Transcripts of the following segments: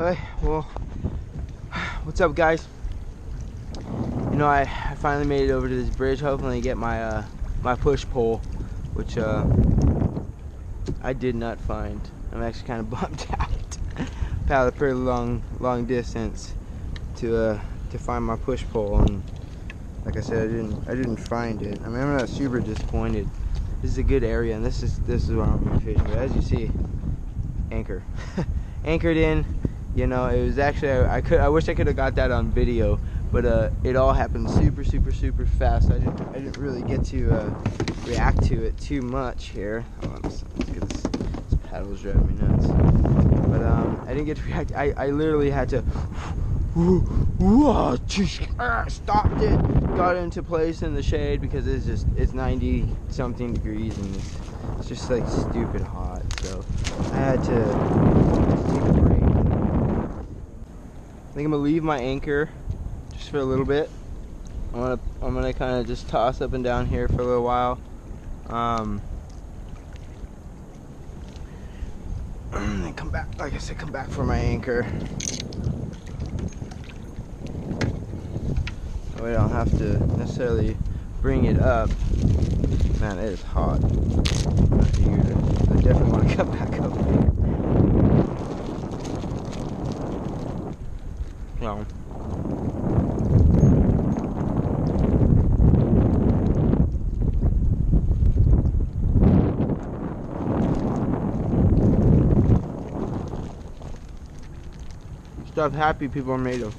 Hey, well, what's up, guys? You know, I, I finally made it over to this bridge. Hopefully, get my uh, my push pole, which uh, I did not find. I'm actually kind of bummed out. Paddled a pretty long long distance to uh, to find my push pole, and like I said, I didn't I didn't find it. I mean, I'm not super disappointed. This is a good area, and this is this is where I'm fishing. But as you see, anchor anchored in. You know, it was actually I, I could I wish I could have got that on video, but uh, it all happened super super super fast. I didn't I didn't really get to uh, react to it too much here. Let's get this, this paddle's driving me nuts. But um, I didn't get to react. I I literally had to. stopped it, got into place in the shade because it's just it's 90 something degrees and it's, it's just like stupid hot. So I had to take a break. I think I'm gonna leave my anchor just for a little bit. I'm gonna I'm gonna kind of just toss up and down here for a little while. Um, and come back, like I said, come back for my anchor. We don't have to necessarily bring it up. Man, it is hot. I definitely want to come back up here. No. Stuff happy people are made of.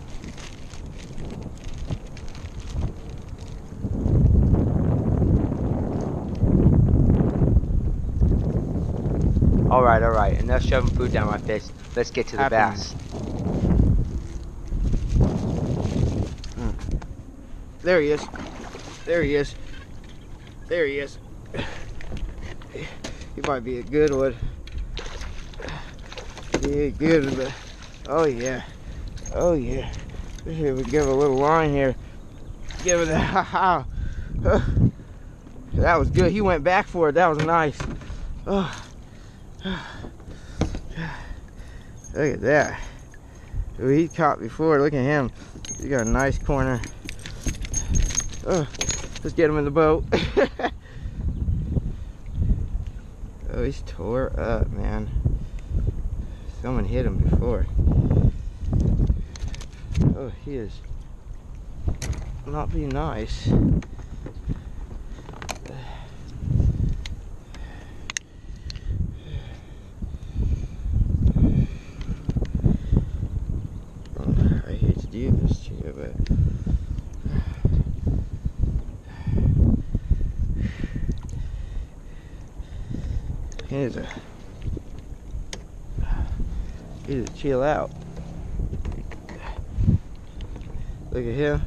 All right, all right. Enough shoving food down my face. Let's get to the Happy. bass. There he is. There he is. There he is. He might be a good one. Be a good one. Oh yeah. Oh yeah. Here we give a little line here. Give it a ha ha. That was good. He went back for it. That was nice. Oh. Look at that. He caught before. Look at him. He got a nice corner. Oh, let's get him in the boat. oh, he's tore up, man. Someone hit him before. Oh, he is not being nice. I hate to do this to you, but he needs to he to chill out. Look at him.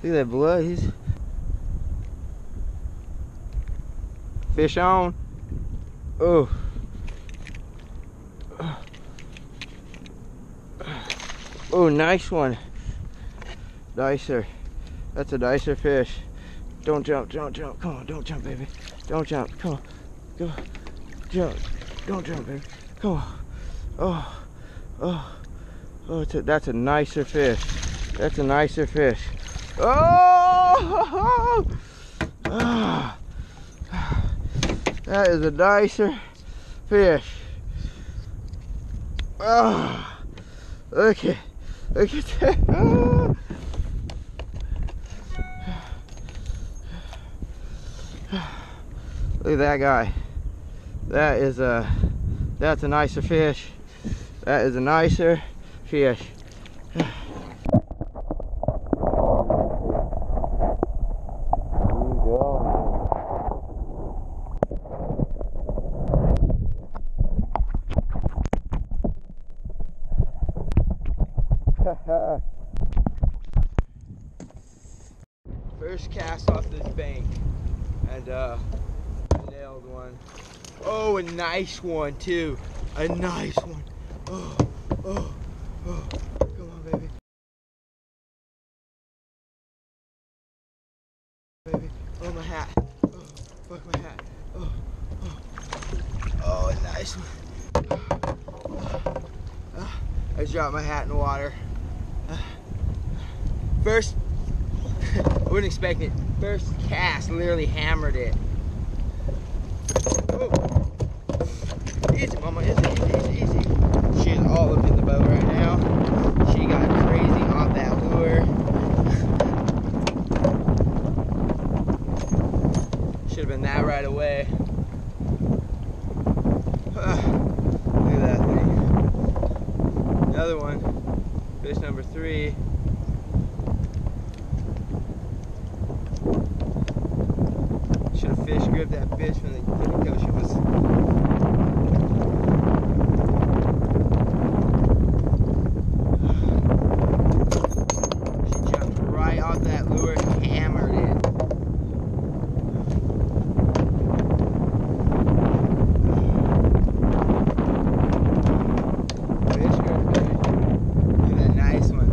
Look at that blood. He's fish on. Oh. Oh, nice one. Dicer. That's a dicer fish. Don't jump, don't jump. Come on, don't jump, baby. Don't jump. Come on. Go. Jump. Don't jump, baby. Come on. Oh. Oh. Oh, a, that's a nicer fish. That's a nicer fish. Oh! Ah. That is a nicer fish. Oh. Look at Look at that. Look at that guy. That is a, that's a nicer fish. That is a nicer fish. First cast off this bank, and uh, nailed one. Oh, a nice one too. A nice one. Oh, oh, oh. Come on, baby. Baby. Oh, my hat. Oh, fuck my hat. Oh, oh. Oh, a nice one. Ah, I dropped my hat in the water. Ah. First, I wouldn't expect it. First cast literally hammered it. Easy, mama, easy, easy, easy, easy. She's all up in the boat right now. She got crazy off that lure. Should have been that right away. Ah, fish number three. Should have fish gripped that fish when they couldn't go. She was. She jumped right off that lure, hammered it. Fish grip, baby. Look at that nice one.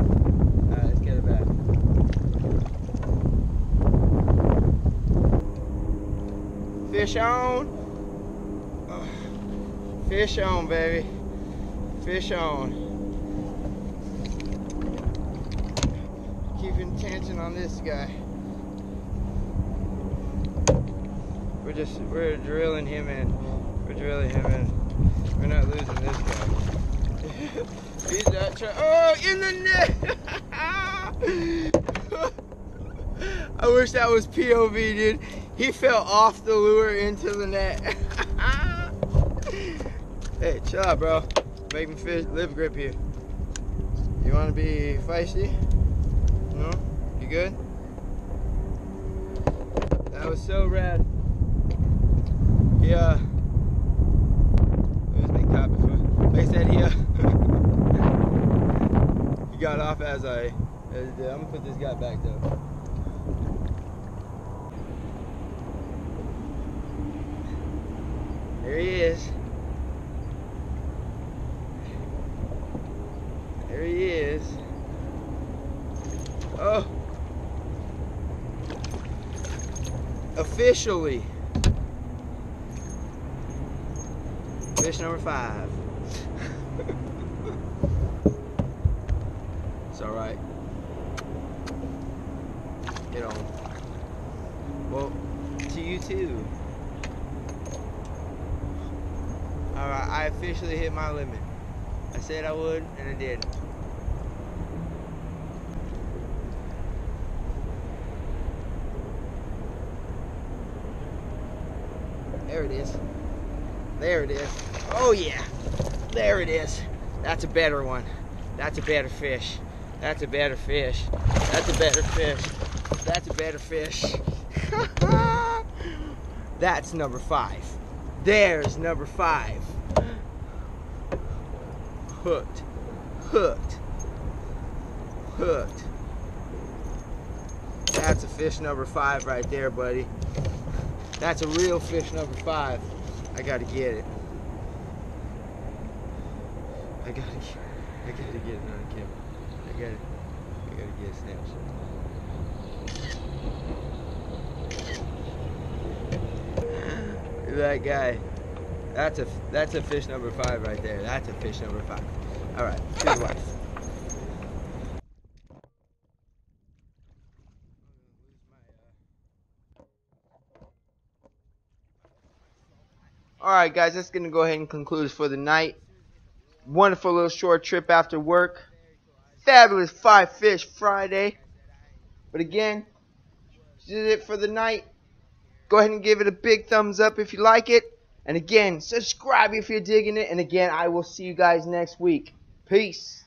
Alright, let's get it back. Fish on. Fish on, baby. Fish on. Keeping tension on this guy. We're just, we're drilling him in. We're drilling him in. We're not losing this guy. He's not trying. Oh, in the net! I wish that was POV, dude. He fell off the lure into the net. hey, chill out, bro. Make me fish, live grip here. You want to be feisty? No? You good? That was so rad. Yeah. There's been before. Said, he, uh, he got off as I, as I did. I'm gonna put this guy back though. There he is. There he is. Oh. Officially. Fish number five. it's alright. Get on. Well, to you too. Alright, I officially hit my limit. I said I would, and I did. There it is. There it is. Oh yeah. There it is. That's a better one. That's a better fish. That's a better fish. That's a better fish. That's a better fish. That's number five. There's number five. Hooked. Hooked. Hooked. That's a fish number five right there, buddy. That's a real fish number five. I gotta get it. I gotta get I gotta get it on camera. I gotta I gotta get a snapshot. Look at that guy. That's a that's a fish number five right there. That's a fish number five. All right, the wife. All right, guys, that's gonna go ahead and conclude for the night. Wonderful little short trip after work. Fabulous five fish Friday. But again, this is it for the night. Go ahead and give it a big thumbs up if you like it. And again, subscribe if you're digging it. And again, I will see you guys next week. Peace.